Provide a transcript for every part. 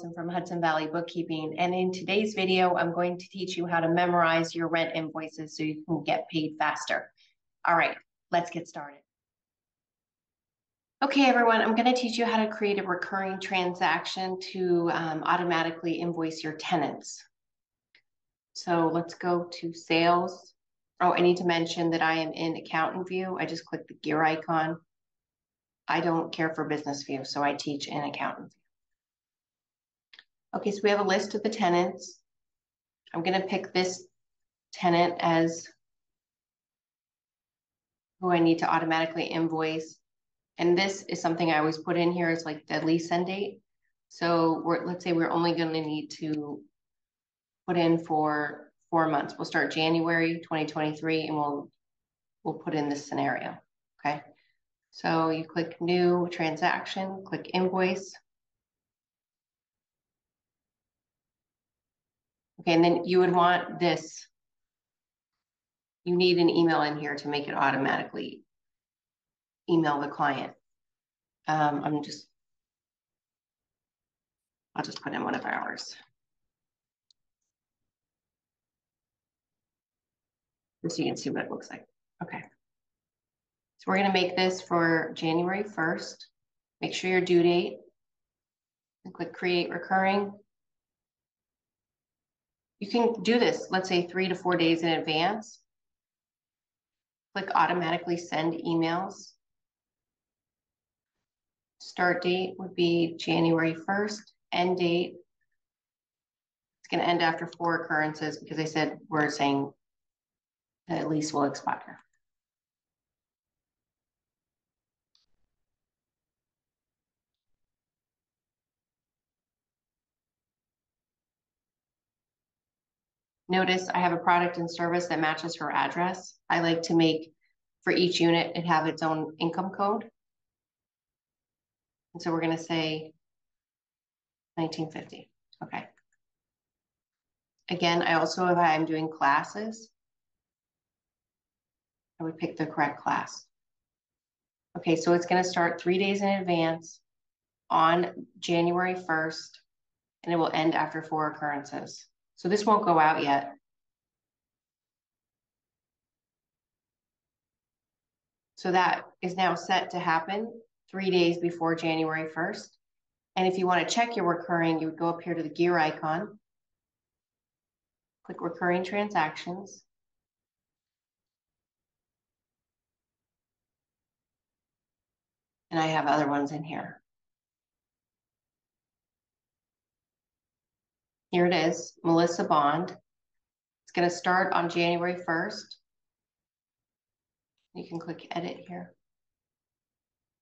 From Hudson Valley Bookkeeping, and in today's video, I'm going to teach you how to memorize your rent invoices so you can get paid faster. All right, let's get started. Okay, everyone, I'm going to teach you how to create a recurring transaction to um, automatically invoice your tenants. So let's go to sales. Oh, I need to mention that I am in accountant view. I just click the gear icon. I don't care for business view, so I teach in accountant Okay, so we have a list of the tenants. I'm going to pick this tenant as who I need to automatically invoice. And this is something I always put in here is like the lease end date. So we're, let's say we're only going to need to put in for four months. We'll start January 2023 and we'll, we'll put in this scenario. Okay. So you click new transaction, click invoice. Okay, and then you would want this. You need an email in here to make it automatically email the client. Um, I'm just, I'll just put in one of ours. Just So you can see what it looks like. Okay. So we're gonna make this for January 1st. Make sure your due date and click create recurring. You can do this, let's say three to four days in advance. Click automatically send emails. Start date would be January 1st, end date. It's gonna end after four occurrences because I said we're saying at lease will expire. Notice I have a product and service that matches her address. I like to make for each unit, it have its own income code. And so we're gonna say 1950, okay. Again, I also, if I'm doing classes, I would pick the correct class. Okay, so it's gonna start three days in advance on January 1st, and it will end after four occurrences. So this won't go out yet. So that is now set to happen three days before January 1st. And if you want to check your recurring, you would go up here to the gear icon, click recurring transactions. And I have other ones in here. Here it is, Melissa Bond. It's going to start on January 1st. You can click edit here.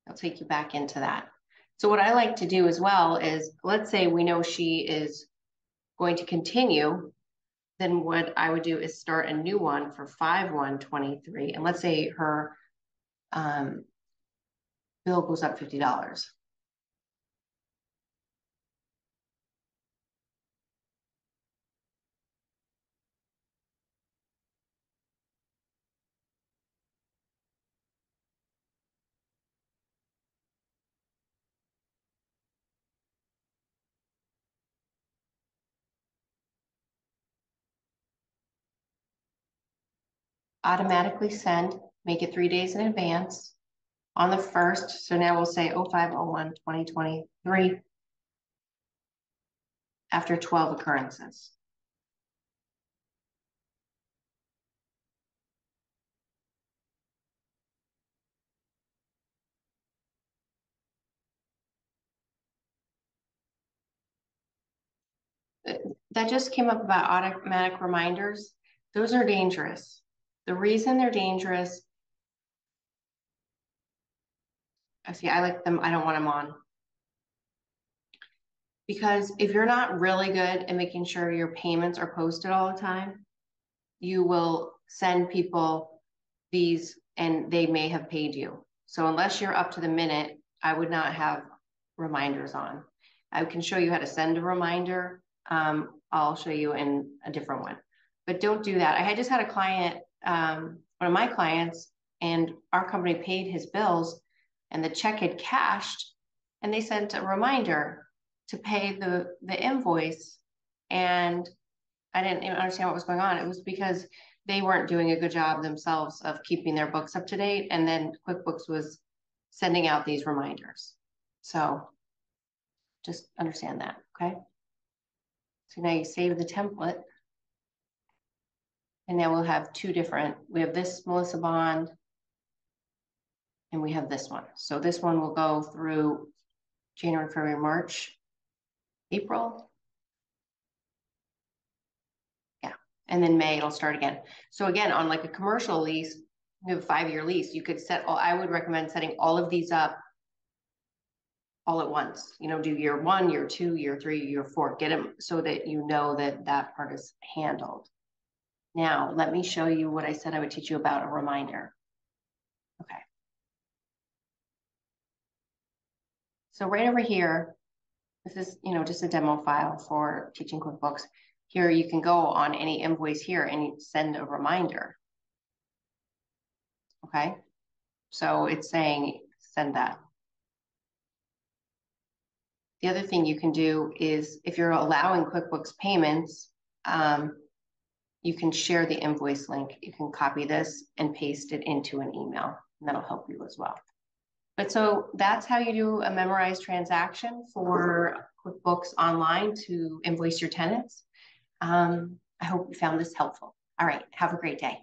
I'll take you back into that. So what I like to do as well is, let's say we know she is going to continue, then what I would do is start a new one for 5-1-23. And let's say her um, bill goes up $50. Automatically send, make it three days in advance on the first. So now we'll say 0501 2023 after 12 occurrences. That just came up about automatic reminders. Those are dangerous. The reason they're dangerous, I see, I like them, I don't want them on. Because if you're not really good at making sure your payments are posted all the time, you will send people these and they may have paid you. So unless you're up to the minute, I would not have reminders on. I can show you how to send a reminder. Um, I'll show you in a different one, but don't do that. I had just had a client um, one of my clients and our company paid his bills and the check had cashed and they sent a reminder to pay the, the invoice and I didn't even understand what was going on. It was because they weren't doing a good job themselves of keeping their books up to date. And then QuickBooks was sending out these reminders. So just understand that, okay? So now you save the template. And now we'll have two different, we have this Melissa Bond. And we have this one. So this one will go through January, February, March, April. Yeah, and then May it'll start again. So again, on like a commercial lease, you have a five-year lease, you could set, all. I would recommend setting all of these up all at once, you know, do year one, year two, year three, year four, get them so that you know that that part is handled. Now, let me show you what I said I would teach you about a reminder. Okay. So right over here, this is, you know, just a demo file for teaching QuickBooks. Here you can go on any invoice here and send a reminder. Okay, so it's saying send that. The other thing you can do is if you're allowing QuickBooks payments, um, you can share the invoice link. You can copy this and paste it into an email, and that'll help you as well. But so that's how you do a memorized transaction for QuickBooks Online to invoice your tenants. Um, I hope you found this helpful. All right, have a great day.